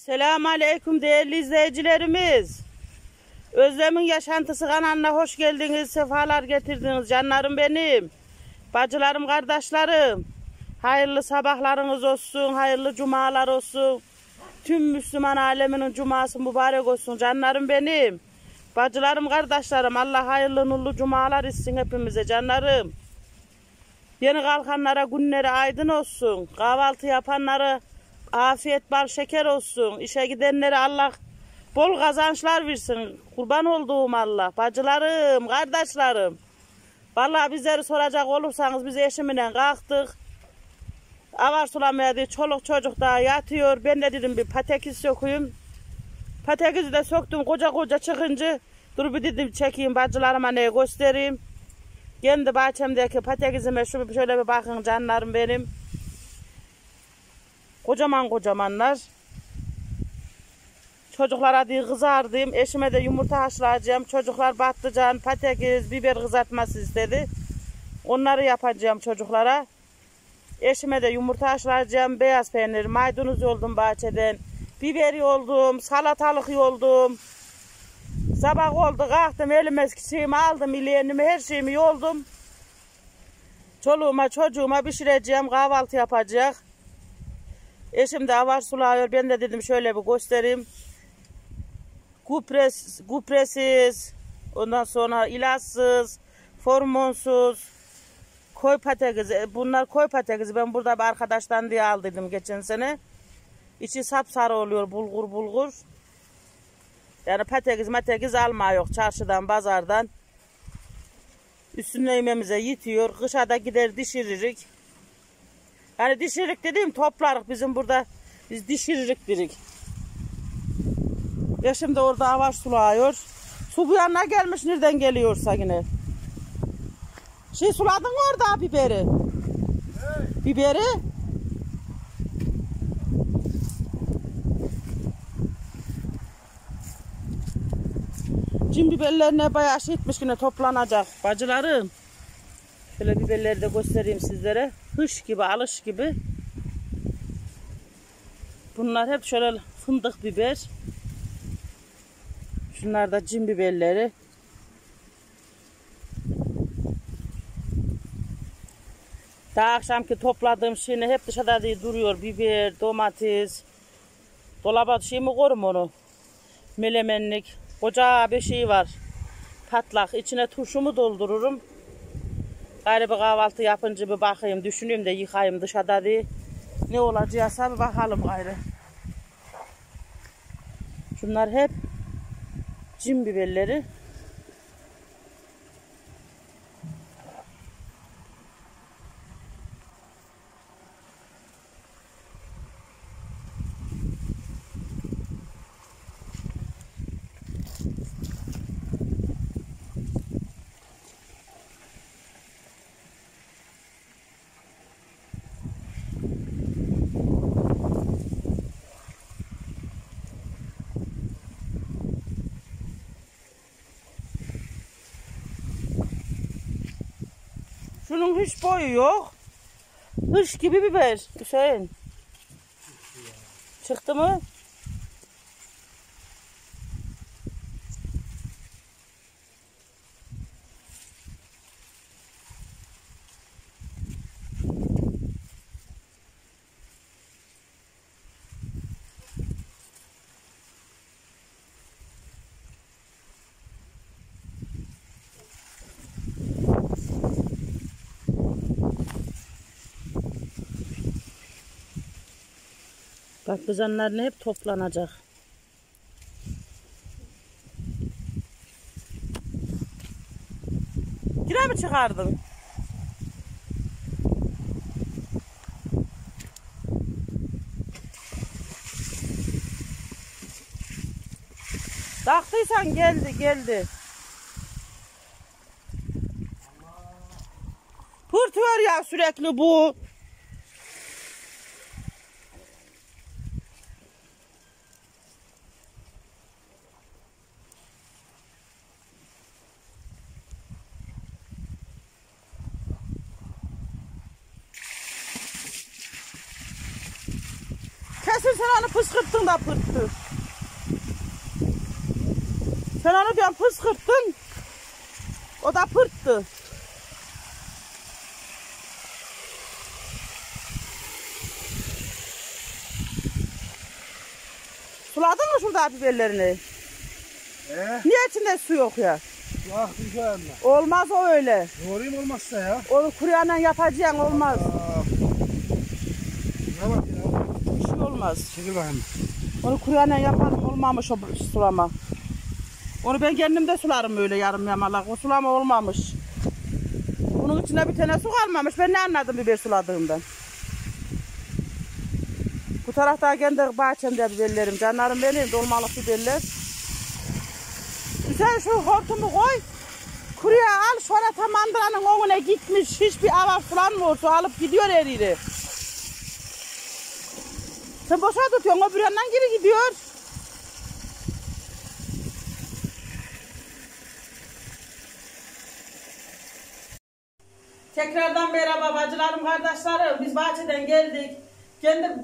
Selamun Aleyküm değerli izleyicilerimiz. Özlem'in yaşantısı kanalına hoş geldiniz, sefalar getirdiniz canlarım benim. Bacılarım, kardeşlerim. Hayırlı sabahlarınız olsun, hayırlı cumalar olsun. Tüm Müslüman aleminin cuması mübarek olsun canlarım benim. Bacılarım, kardeşlerim Allah hayırlı nurlu cumalar etsin hepimize canlarım. Yeni kalkanlara günleri aydın olsun. Kahvaltı yapanlara afiyet bal şeker olsun. İşe gidenlere Allah bol kazançlar versin. Kurban olduğum Allah. Bacılarım, kardeşlerim. Vallahi bizleri soracak olursanız biz eşimle kalktık. Avar sulamaya diye çoluk çocuk daha yatıyor. Ben de dedim bir patates sokuyum. Patatesi de soktum koca koca çıkınca. Dur bir dedim çekeyim bacılarıma ne göstereyim. Kendi bahçemdeki patatesime şu şöyle bir bakın canlarım benim. Kocaman kocamanlar. Çocuklara diye kızardım. Eşime de yumurta haşlayacağım. Çocuklar patlıcan, patates, biber kızartması istedi. Onları yapacağım çocuklara. Eşime de yumurta haşlayacağım. Beyaz peynir, maydanoz yoldum bahçeden. Biber yoldum, salatalık yoldum. Sabah oldu kalktım elime şeyimi aldım ileğenimi her şeyimi yoldum. Çoluğuma çocuğuma pişireceğim kahvaltı yapacak. Eşim de avar sulıyor. Ben de dedim şöyle bir göstereyim. Kupres, kupresiz, ondan sonra ilaçsız, hormonsuz, koy patatesi. Bunlar koy patatesi. Ben burada bir arkadaştan diye aldıydım geçen sene. İçi sapsarı oluyor bulgur bulgur. Yani patates matates alma yok çarşıdan pazardan. Üstüne yememize yitiyor. Kışa da gider dişiririk. Yani dişirik dediğim toplarık bizim burada. Biz dişiririk dirik. Ya şimdi orada avaç sulağıyor. Su bu yanına gelmiş nereden geliyorsa yine. Şey suladın mı orada biberi? Evet. Biberi? Cim biberlerine bayağı şey etmiş yine toplanacak bacılarım. Şöyle biberleri de göstereyim sizlere. Hış gibi, alış gibi. Bunlar hep şöyle fındık biber. Şunlar da cim biberleri. Daha akşamki topladığım şeyini hep dışarıda diye duruyor. Biber, domates. Dolaba şey mi korum onu? Melemenlik. Koca bir şey var. Patlak. İçine turşumu doldururum. Gayrı bir kahvaltı yapınca bir bakayım. Düşüneyim de yıkayayım dışarıda diye. Ne olacaksa bir bakalım gayrı. Şunlar hep cim biberleri. Şunun hiç boyu yok. Hış gibi biber Hüseyin. Çıktı mı? Patlıcanların hep toplanacak. Yine mi çıkardın? Taktıysan geldi geldi. Pırtıyor ya sürekli bu. Kesin sen onu da pırttı. Sen onu diyorum fıskırttın. O da pırttı. Suladın mı şurada biberlerini? Ee, Niye içinde su yok ya? bak anla. Olmaz o öyle. Doğrayayım olmazsa ya. Onu kuruyanla yapacaksın olmaz. Aa. Ne bak ya. Bir şey olmaz. Çekil bakayım. Onu kuruyanla yapalım olmamış o sulama. Onu ben kendim de sularım öyle yarım yamalak. O sulama olmamış. Bunun içine bir tane su kalmamış. Ben ne anladım biber suladığımdan. Bu tarafta kendi bahçemde biberlerim. Canlarım benim dolmalık biberler. Sen şu hortumu koy. Kuruya al şöyle tam mandıranın önüne gitmiş. Hiçbir ava sulanmıyor. Su alıp gidiyor her yeri. Sen boşa tutuyorsun öbür yandan geri gidiyor. Tekrardan merhaba bacılarım, kardeşlerim. Biz bahçeden geldik. Kendi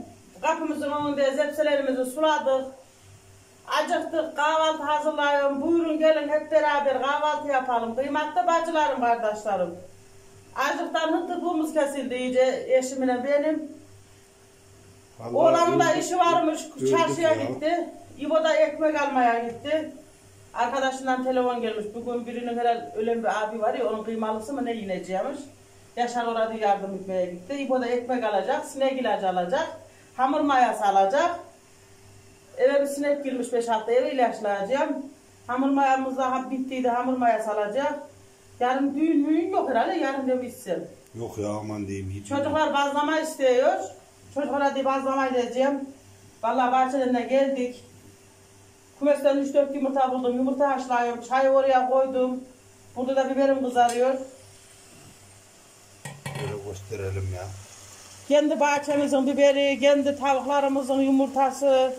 kapımızın önünde zepselerimizi suladık. Acıktık, kahvaltı hazırlayalım. Buyurun gelin hep beraber kahvaltı yapalım. Kıymetli bacılarım, kardeşlerim. Acıktan hıttıklığımız kesildi iyice eşimle benim. Oğlanın da işi varmış, çarşıya gitti. İbo da ekmek almaya gitti. Arkadaşından telefon gelmiş. Bugün birinin herhalde ölen bir abi var ya, onun kıymalısı mı ne yiyeceğimiş. Yaşar orada yardım etmeye gitti. İbo da ekmek alacak, sinek ilacı alacak, hamur mayası alacak. Eve bir sinek girmiş 5-6 eve ilaçlayacağım. Hamur mayamız daha bittiydi, hamur mayası alacak. Yarın düğün müğün yok herhalde, yarın da bitsin. Yok ya aman diyeyim hiç. Çocuklar bazlama istiyor. Çocuklara diye bazlama edeceğim. Vallahi bahçeden de geldik. Kumesten 3-4 yumurta buldum. Yumurta haşlıyorum. Çayı oraya koydum. Burada da biberim kızarıyor. Böyle gösterelim ya. Kendi bahçemizin biberi, kendi tavuklarımızın yumurtası.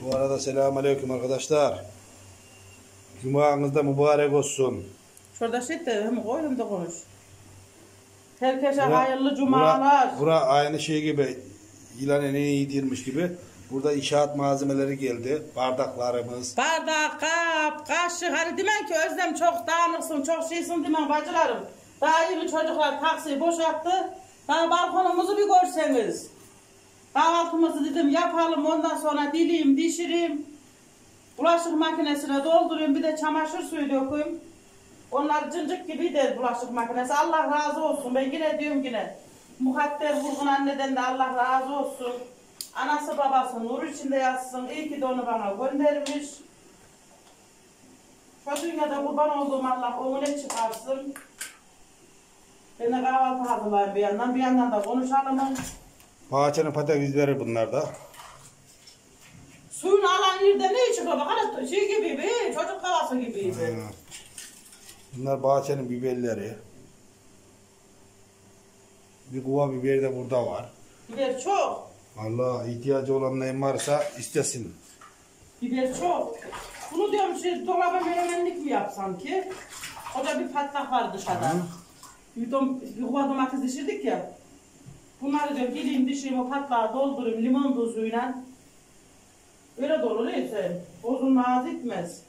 Bu arada selamünaleyküm arkadaşlar. Cumanız da mübarek olsun. Şurada şey de hem koy hem de konuş. Herkese Bura- hayırlı cumalar. Bura, bura aynı şey gibi ilan en iyi değilmiş gibi. Burada inşaat malzemeleri geldi. Bardaklarımız. Bardak, kap, kaşık. Hani demen ki Özlem çok dağınıksın, çok şeysin demen bacılarım. Daha yeni çocuklar taksiyi boşalttı. Daha balkonumuzu bir görseniz. Kahvaltımızı dedim yapalım ondan sonra dileyim, dişireyim. Bulaşık makinesine doldurayım bir de çamaşır suyu dökeyim. Onlar cıncık gibi de bulaşık makinesi. Allah razı olsun. Ben yine diyorum yine. Mukadder Vurgun anneden de Allah razı olsun. Anası babası nur içinde yatsın. İyi ki de onu bana göndermiş. Şu dünyada kurban olduğum Allah onu ne çıkarsın. Ben de kahvaltı hazırlayayım bir yandan. Bir yandan da konuşalım. Bahçenin patatesleri bunlar da. Suyunu alan yerde ne çıkıyor? Bak hala şey gibi bir çocuk kavası gibi. Ha. Bunlar bahçenin biberleri. Bir kuva biber de burada var. Biber çok. Allah ihtiyacı olan neyim varsa istesin. Biber çok. Bunu diyorum şey dolaba menemenlik mi yapsam ki? Orada bir patlak var dışarıda. Bir, dom, bir kuva domates dişirdik ya. Bunları diyorum geleyim dişireyim o patlağı doldurayım limon tuzuyla. Öyle de olur ya sen. Bozulmaz etmez.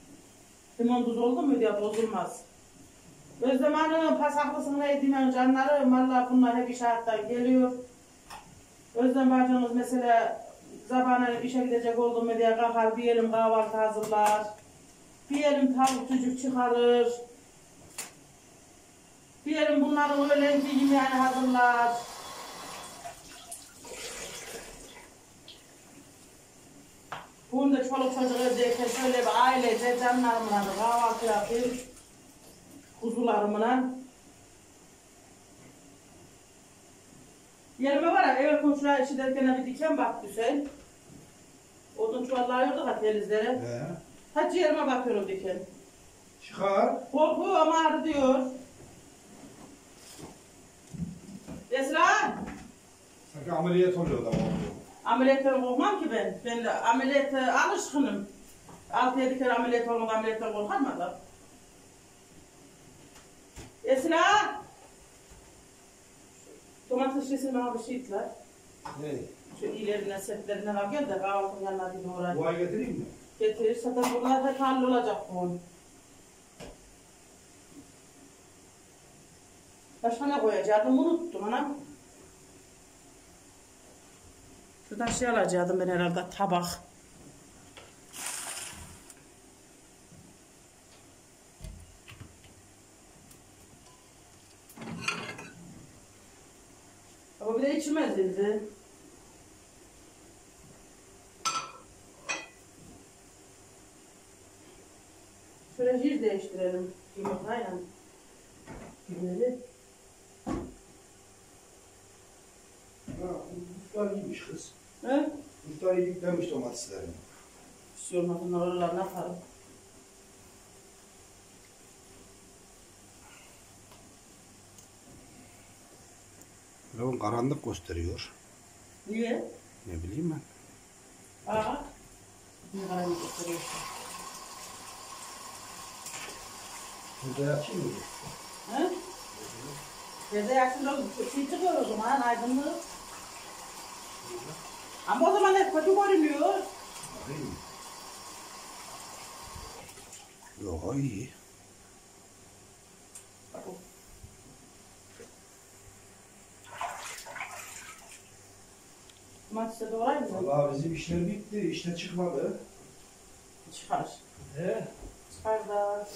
Limon tuz oldu mu diye bozulmaz. Özlem Hanım pasaklısın ne edeyim canlarım. Valla bunlar hep inşaattan geliyor. Özlem bacımız mesela zabana işe gidecek oldu mu diye kalkar bir elim kahvaltı hazırlar. Bir elim tavuk çocuk çıkarır. Bir elim bunların öğlenci yemeğini hazırlar. Bugün de çoluk çocuk evdeyken şöyle bir ailece canlarımla da kahvaltı yapayım. Kuzularımla. Yerime var ya eve komşular işi derken bir diken bak Hüseyin. Odun çuvalları yorduk ha telizlere. He. Hacı yerime bakıyorum diken. Çıkar. Korkuyorum ağrı diyor. Esra, Sanki ameliyat oluyor da. ameliyattan korkmam ki ben. Ben ameliyata alışkınım. 6-7 kere ameliyat olmadan ameliyattan korkar mı adam? Esra! Domates şişesini bana bir şey itler. Ne? Şu ilerine setlerinden al gel de kahvaltının yanına bir uğra. Bu ay getireyim mi? Getirir zaten bunlar hep hallolacak bu. Başka ne koyacaktım unuttum anam. Şuradan şey alacaktım ben herhalde tabak. De içmez dedi. Şöyle yüz değiştirelim yumurtayla. Ha, Muhtar iyiymiş kız. He? Muhtar iyilik demiş domateslerini. Olmaz bunlar oralar ne yaparım. Oğlum karanlık gösteriyor. Niye? Ne bileyim ben. Aa. Ne kadar iyi gösteriyorsun. Burada yatayım mı? He? Gece yaşında şey çıkıyor o zaman aydınlık. Ama o zaman hep kötü görünüyor. Yok iyi. Bak o. Cumartesi doğrayayım mı? Vallahi bizim işler bitti. İşte çıkmadı. Çıkar. He? Çıkar da.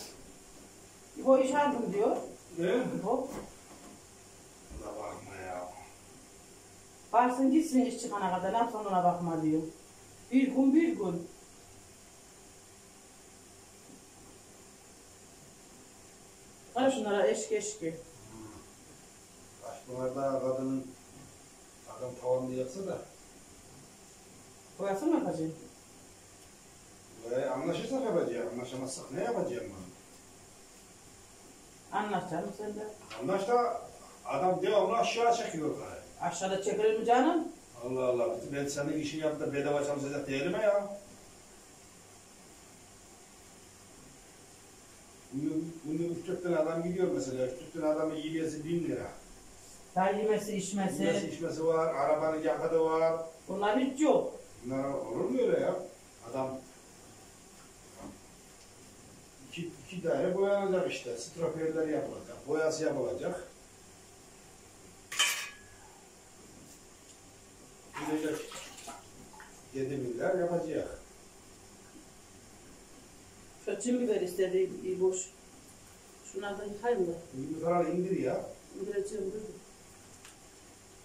İbo iş aldım diyor. Ne? İbo. Buna bakma ya. Varsın gitsin iş çıkana kadar lan sonuna bakma diyor. Bir gün bir gün. Var şunlara eşki eşki. Başbalarda kadının adam tavanını yapsa da Boyasın mı yapacağım? ve anlaşırsak yapacağım. Anlaşamazsak ne yapacağım ben? Anlat canım sen de. Anlaş da adam devamlı aşağı çekiyor bari. Aşağıda çekilir mi canım? Allah Allah. Ben senin işini yapıp da bedava çalışacak değilim ya. Bugün, bugün üç dört tane adam gidiyor mesela. Üç dört tane adamın yiyesi bin lira. Ya yemesi içmesi. içmesi var, arabanın yakıtı var. Bunlar hiç yok. Bunlar olur mu öyle ya? Adam iki, iki daire boyanacak işte. Stroperler yapılacak. Boyası yapılacak. Gidecek. 7 milyar yapacak. Cin biber istedi iyi boş. Şunları da yıkayayım da. Şimdi falan indir ya. İndireceğim dur.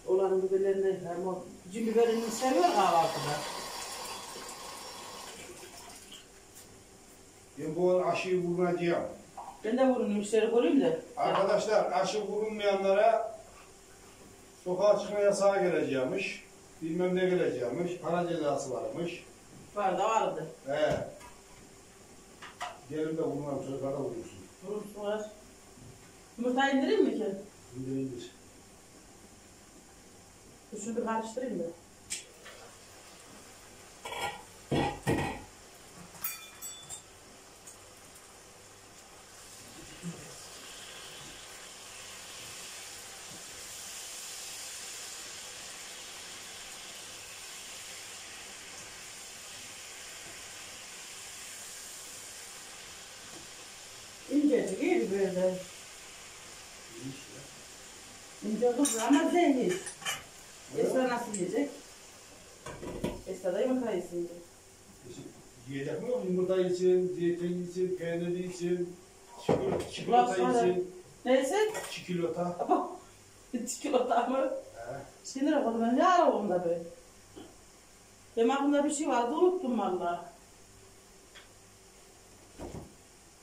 Olanın biberlerini yıkayayım. O cin biberini seviyor kahvaltıda. Ben bu aşıyı vuracağım. Ben de vurun işleri göreyim de. Arkadaşlar aşı vurulmayanlara sokağa çıkma yasağı geleceğimiş. Bilmem ne geleceğimiş. Para cezası varmış. Var da vardı. He. Gelin de vurmam çocuklara vurursun. Vurursunlar. Yumurta indireyim mi ki? İndir indir. Şunu bir karıştırayım da. İncecik iyi böyle. İnce ama zehir. Nasıl yiyecek? Esra da yumurta yesin. Yiyecek mi? Yumurta için, zeytin için, peynir için, çikolata, çikolata için, Neyse. çikolata. Çikolata mı? He. Sinir oldum ben. Ne ara onda be? Benim aklımda bir şey vardı unuttum valla.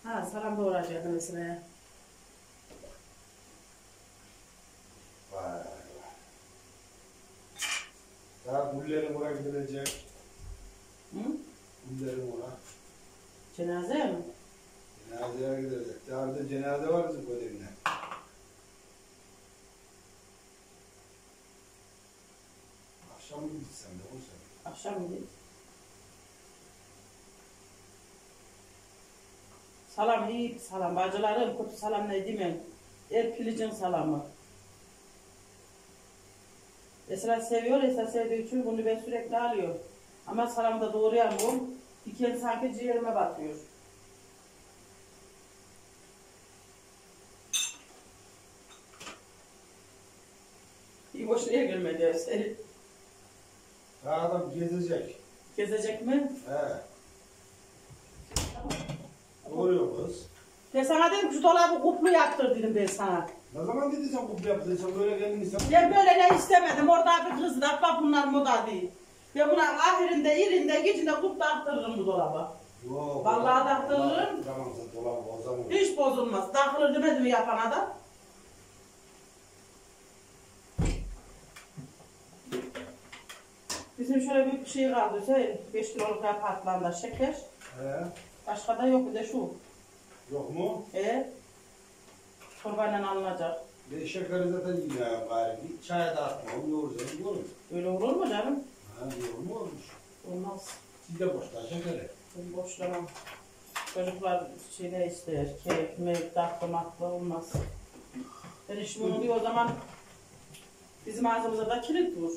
Ha salam doğrayacaktım mesela. Daha güllerim oraya gidilecek. Hı? Güllerim oraya. Cenaze mi? Cenazeye gidilecek. Daha bir de cenaze var bizim köyde. Akşam mı gitsen de olsa. Akşam mıydı? Salam iyi salam. Bacılarım kötü salam ne demem. El pilicin salamı. Esra seviyor, Esra sevdiği için bunu ben sürekli alıyorum. Ama salamda doğrayamıyorum. Diken sanki ciğerime batıyor. İyi boş niye gelmedi ya seni? Ha adam gezecek. Gezecek mi? He. Doğruyor kız. Ben sana dedim şu dolabı kuplu yaptır dedim ben sana. Ne zaman dedin sen bu yaptıysan böyle kendini sen... Ben böyle ne istemedim. Orada bir kız da bak bunlar moda değil. Ben buna ahirinde, irinde, gecinde kup taktırırım bu dolaba. Yok. Vallahi taktırırım. Tamam sen dolabı zaman. Hiç bozulmaz. Takılır demedi mi yapan adam? Bizim şöyle bir şey kaldı. Şey, 5 kiloluk da patlanda şeker. He. Başka da yok bir de şu. Yok mu? E, çorbayla alınacak. Ben şekeri zaten yine bari. Bir çaya da atma. Onu yoğuracağım. Yoğurun. Öyle olur mu canım? Ha yoğur mu olmuş? Olmaz. Siz de boşlar şekeri. Ben boşlamam. Çocuklar şey ne ister? Kek, meyve, tatlı, matlı olmaz. Ben işim oluyor o zaman bizim ağzımıza da kilit vur.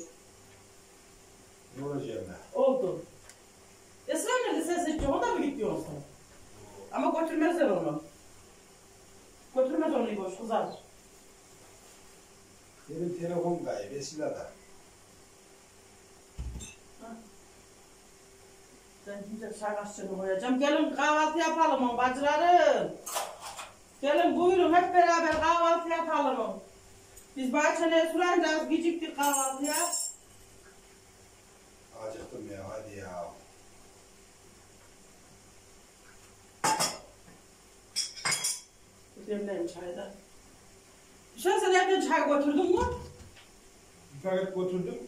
Yoğuracağım ben. Oldu. Esra nerede sen seçiyorsun? O da mı gidiyorsun? Ama götürmezler onu. Götürmez onu boş kızar. Benim telefon kayıp. Vesila'da. Ben şimdi çay kaşığını koyacağım. Gelin kahvaltı yapalım mı bacılarım? Gelin buyurun hep beraber kahvaltı yapalım? Biz bahçene sulayacağız, geciktik kahvaltıya. Acıktım ya hadi ya. Demleyin çayda. Sen sen evden çay götürdün mü? Bir paket götürdüm.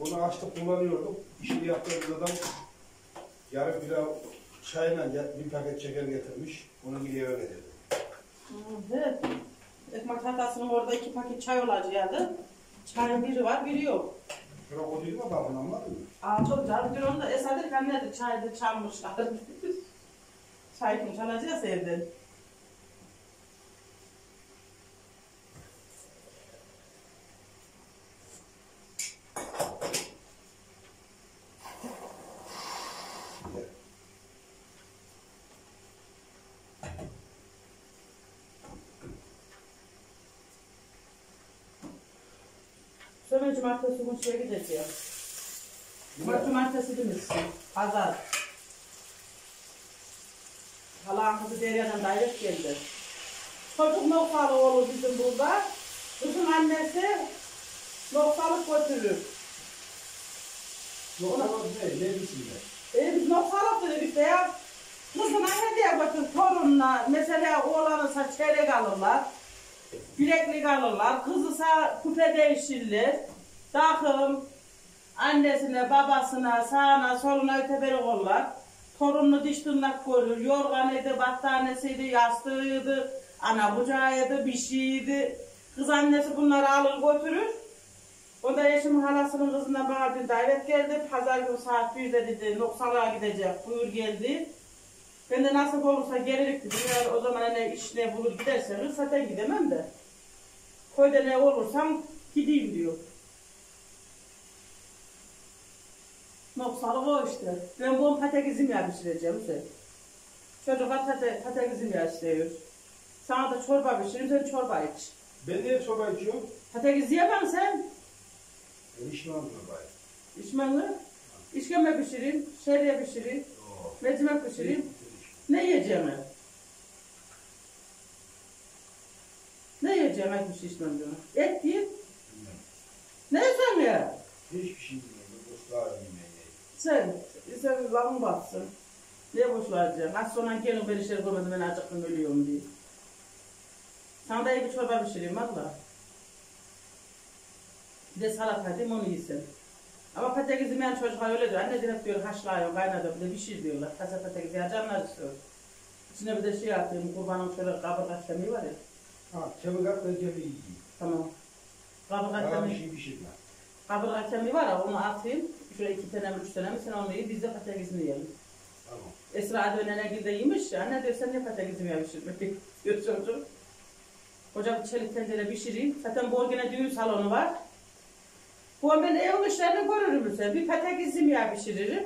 Onu açtık kullanıyorduk. İşini yaptığımız adam yarım kilo çayla bir paket şeker getirmiş. Onu bir eve getirdi. Evet. Ekmek tahtasının orada iki paket çay olacaktı. Çayın biri var, biri yok. Şuna koyduk mu bakın anladın mı? Aa çok güzel. Bir onu da Esadır annedir çayda çalmışlar. Çay kim çalacağız evden. Sonra cumartesi şeye gideceğim. Ama cumartesi demişsin. Pazar. Halam kızı Derya'dan davet geldi. Çocuk noktalı olur bizim burada. Kızın annesi noktalık götürür. Ama ne? Ne biçimde? E biz noktalık dedik de ya. Kızına hediye götür torununa. Mesela oğlanısa çeyrek alırlar. Bileklik alırlar. Kızısa küpe değişirler. Takım. Annesine, babasına, sağına, soluna öteberi kollar. Torununu diş tırnak görür. Yorganıydı, battaniyesiydi, yastığıydı, ana bucağıydı, bir şeydi. Kız annesi bunları alır götürür. O da eşimin halasının kızından bana davet geldi. Pazar günü saat 1'de dedi, Noksalığa gidecek. Buyur geldi. Ben de nasıl olursa gelirik dedim. Eğer o zaman ne iş ne bulur giderseniz zaten gidemem de. Köyde ne olursam gideyim diyor. Noksalık o işte. Ben bunu patatesimi yapıştıracağım sen. Çocuklar pate, patatesimi yapıştırıyor. Sana da çorba pişireyim, sen çorba iç. Ben niye çorba içiyorum? Patates yemem sen. Ben içmem çorbayı. İçmen mi? İşkembe pişireyim, şehriye pişireyim, Yok. mercimek pişireyim. Ne yiyeceğim ben? Ne yiyeceğim et pişir içmem diyorum. Et. Bilmem. Ne yesen ya? Hiçbir şey bilmiyorum. Dostlar yemeği. Sen, sen lafın batsın. Ne boş vereceğim? Az sonra gelin ben işleri koymadım ben acıktım ölüyorum diye. Sana da bir çorba pişireyim valla. Bir de salata edeyim onu yesin. Ama patates yemeyen çocuklar öyle diyor. Anne direkt diyor haşlıyor, kaynatıyor, bir de pişir diyorlar. Taze patates ya canlar istiyor. İçine bir de şey atayım, kurbanın şöyle kaburga kemiği var ya. Ha at ben kemiği yiyeyim. Tamam. Kaburga Bana bir şey pişirme. kaburga kemiği var ya onu atayım. Şöyle iki tane mi üç tane mi sen onu ye, biz de patatesini yiyelim. Tamam. Esra dönene gilde yemiş ya. Anne diyor sen ne patatesimi yapıştırmak diyor çocuk. Hocam çelik tencere pişireyim. Zaten bu gene düğün salonu var. Bu ben evin işlerini görürüm mesela. Bir patek izimya pişiririm.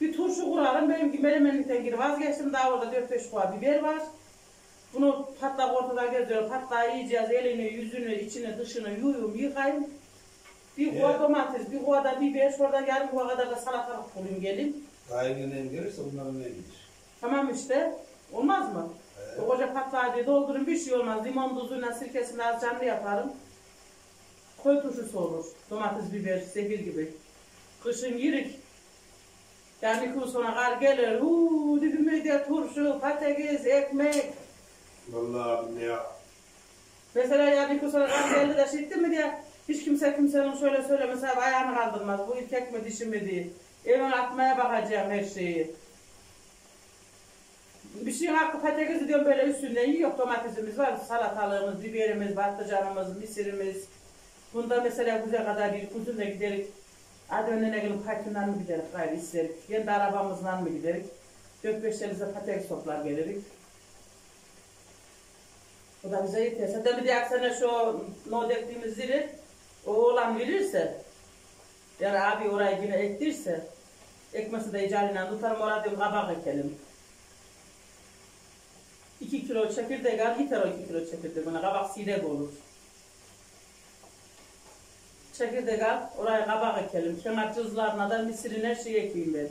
Bir turşu kurarım. Benim melemenlikten geri vazgeçtim. Daha orada 4-5 kuva biber var. Bunu patlak ortada geziyorum. Patlağı yiyeceğiz. Elini, yüzünü, içini, dışını yuyum, yıkayım. Bir kuva Evet. domates, bir kuva da biber, şuradan yarım kuva kadar da salatalık bulayım gelin. Yeniden gelirse bunların ne gelir? Tamam işte. Olmaz mı? Evet. O koca patlağı diye doldurun bir şey olmaz. Limon tuzuyla sirkesini az canlı yaparım. Koy turşusu olur. Domates, biber, zehir gibi. Kışın yirik. Yani iki gün sonra kar gelir. Uuu dibime de turşu, patates, ekmek. Vallahi ne ya? Mesela yani iki gün sonra kar geldi de şitti mi diye hiç kimse kimsenin şöyle söylemese ayağını kaldırmaz. Bu erkek mi dişi mi diye. Evine atmaya bakacağım her şeyi. Bir şeyin hakkı patatesi diyorum böyle üstünden yiyor domatesimiz var, salatalığımız, biberimiz, patlıcanımız, misirimiz. Bunda mesela güzel kadar bir kuzun da giderik. Hadi önüne gelip parkından mı giderik gayrı isterik. Kendi arabamızla mı giderik. Dört beş tane patates toplar gelirik. O da bize yeter. Zaten bir sene şu no dektiğimiz zili o oğlan verirse yani abi orayı yine ektirse ekmesi de icaliyle tutarım oraya diyorum kabak ekelim. 2 kilo çekirdek al yeter o 2 kilo çekirdek buna kabak sirek olur. Çekirdek al oraya kabak ekelim. Kenar cızlarına da misirin her şeyi ekeyim ben.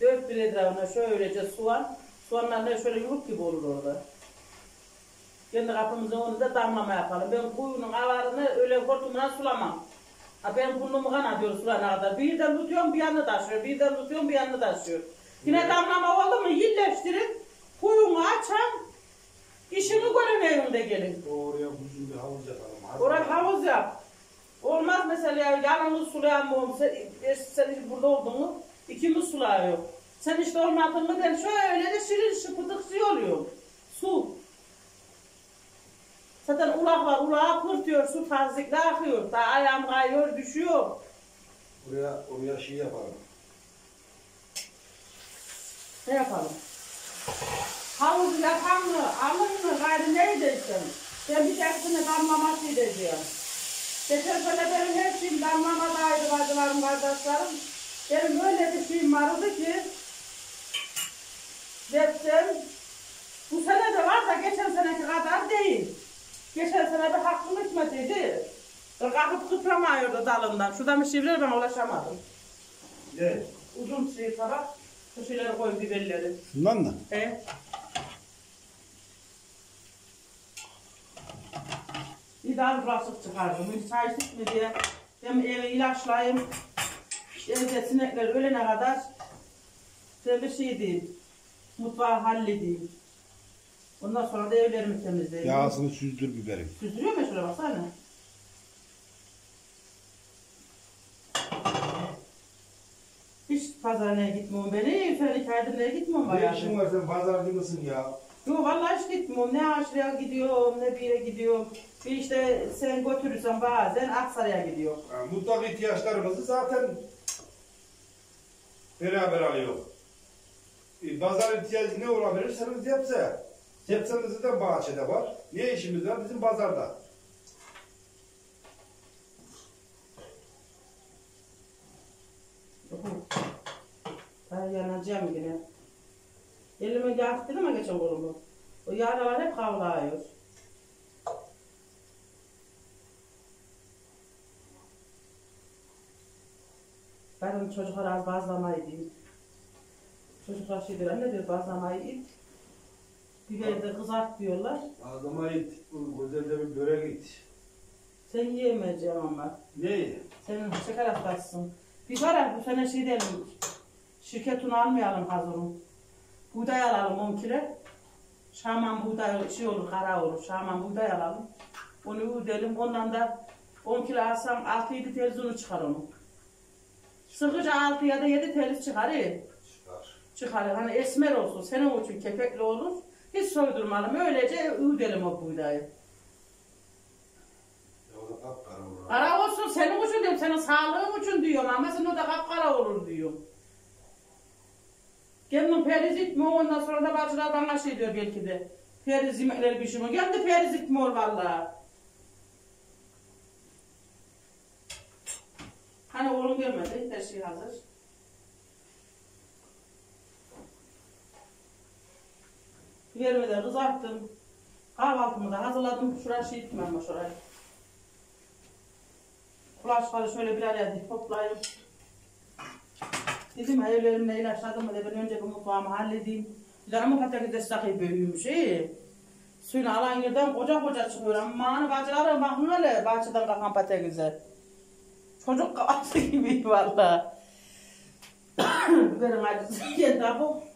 Dört bir etrafına şöylece soğan. Soğanlar da şöyle yumruk gibi olur orada. Kendi kapımızın önünde damlama yapalım. Ben kuyunun avarını öyle hortumuna sulamam. Ha ben burnumu kanatıyor sulana kadar. Birden tutuyorum bir yanını taşıyor. Birden tutuyorum bir yanını taşıyor. Yine damlama oldu mu yilleştirip kuyumu açan işini görün evimde gelin. Oraya uzun bir havuz yapalım. Oraya havuz yap. Olmaz mesela yanını sulayamıyorum. Sen, sen burada oldun mu? İkimiz sulayıyor. Sen işte olmadın mı ben şöyle de şirin şıpıdık şey oluyor. Su. Zaten ulak var, ulağa pırtıyor, su tazikle akıyor. Daha ayağım kayıyor, düşüyor. Oraya, oraya şey yapalım. Ne yapalım? Havuzu yapan mı, alın mı, gayrı ne edeceğim? Ben bir dersine damlaması edeceğim. Geçen sene benim her şeyim damlamadaydı bacılarım, kardeşlerim. Benim öyle bir şeyim vardı ki, desem, bu sene de var da geçen seneki kadar değil. Sene bir hakkım etmediydi. Kalkıp kıpramıyordu dalından. Şuradan bir şey ver ben ulaşamadım. Ne? Uzun şey tabak, bu şeyleri koy biberleri. Şundan mı? E? Bir daha bulaşık çıkardım. Bir çay süt mü diye. Ben evi ilaçlayayım. Evde sinekler ölene kadar şöyle bir şey diyeyim. Mutfağı halledeyim. Ondan sonra da evlerimi temizleyeyim. Yağsını süzdür biberin. Süzdürüyor mu şöyle baksana? Hiç pazarına gitmiyorum ben. İyi, sen iki aydır nereye gitmiyorum Ne bayağı. işin var sen pazarcı mısın ya? Yok vallahi hiç gitmiyorum. Ne aşırıya gidiyorum, ne bir yere gidiyorum. Bir işte sen götürürsen bazen Aksaray'a gidiyorum. Ha, mutlak ihtiyaçlarımızı zaten beraber alıyor. E, Pazar ihtiyacı ne olabilirseniz yapsa. Sebzenizi de bahçede var. Ne işimiz var? Bizim pazarda. Ben yanacağım yine. Elime yaktın ama geçen kolumu. O yaralar hep kavlıyor. Benim çocuklar az bazlamayı. Çocuklar şey diyor, anne diyor bazlamayı it. Biberi de kızart diyorlar. Ağzıma it. Bu güzelce bir börek it. Sen yiyemeyeceğim ama. Ne? Senin şeker hastasısın. Biz var ya bu sene şey diyelim. Şirketini almayalım hazırım. Buğday alalım 10 kilo. Şaman buğday şey olur kara olur. Şaman buğday alalım. Onu üdelim. Ondan da 10 kilo alsam 6-7 telizunu çıkar onun. Sıkıca 6 ya da 7 teliz çıkar. Çıkar. Çıkar. Hani esmer olsun. Senin için kepekli olur. Hiç soydurmalım. Öylece üdelim o buğdayı. Kara olsun senin için diyorum, senin sağlığın için diyorum ama sen o da kapkara olur diyorum. Kendin periz itme ondan sonra da bacılar bana şey diyor belki de. Periz yemekleri pişirme. Kendi periz itme ol valla. Hani oğlum gelmedi. Her şey hazır. Biberimi de kızarttım. Kahvaltımı da hazırladım. Şuraya şey ettim ama şuraya. Bulaşıkları şöyle bir araya dik toplayayım. Dedim evlerimle ilaçladım mı ben önce bu mutfağımı halledeyim. Bir de ama patates destekli büyümüş iyi. Suyunu alan yerden koca koca çıkıyor ama hani bacılara bakın hele bahçeden kalkan patatese. Çocuk kafası gibi valla. Biberin acısı geldi bu.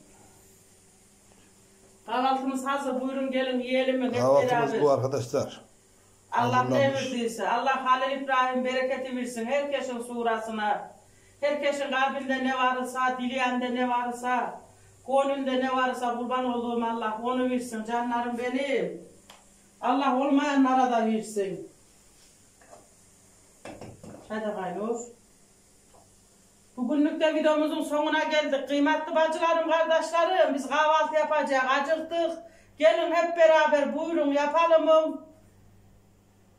Kahvaltımız hazır buyurun gelin yiyelim mi hep Kahvaltımız beraber. bu arkadaşlar. Allah ne Hazırlanmış. verdiyse, Allah Halil İbrahim bereketi versin herkesin surasına. Herkesin kalbinde ne varsa, dileyende ne varsa, gönlünde ne varsa kurban olduğum Allah onu versin canlarım benim. Allah olmayanlara da versin. Hadi kaynor. Bugünlük de videomuzun sonuna geldik. Kıymetli bacılarım, kardeşlerim, biz kahvaltı yapacağız, acıktık. Gelin hep beraber buyurun yapalım.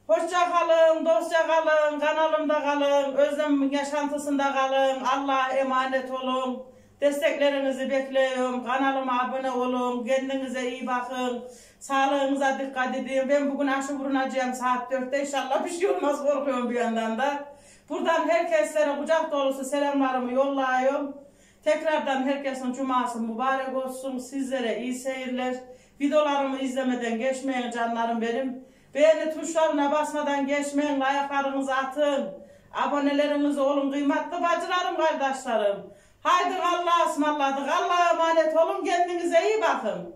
Hoşça kalın, dostça kalın, kanalımda kalın, özlem yaşantısında kalın. Allah'a emanet olun. Desteklerinizi bekliyorum. Kanalıma abone olun. Kendinize iyi bakın. Sağlığınıza dikkat edin. Ben bugün aşı vurunacağım saat 4'te. İnşallah bir şey olmaz korkuyorum bir yandan da. Buradan herkeslere kucak dolusu selamlarımı yollayıyorum. Tekrardan herkesin cuması mübarek olsun. Sizlere iyi seyirler. Videolarımı izlemeden geçmeyin canlarım benim. Beğeni tuşlarına basmadan geçmeyin. Ayaklarınızı atın. Aboneleriniz olun kıymetli bacılarım kardeşlerim. Haydi Allah'a ısmarladık. Allah'a emanet olun. Kendinize iyi bakın.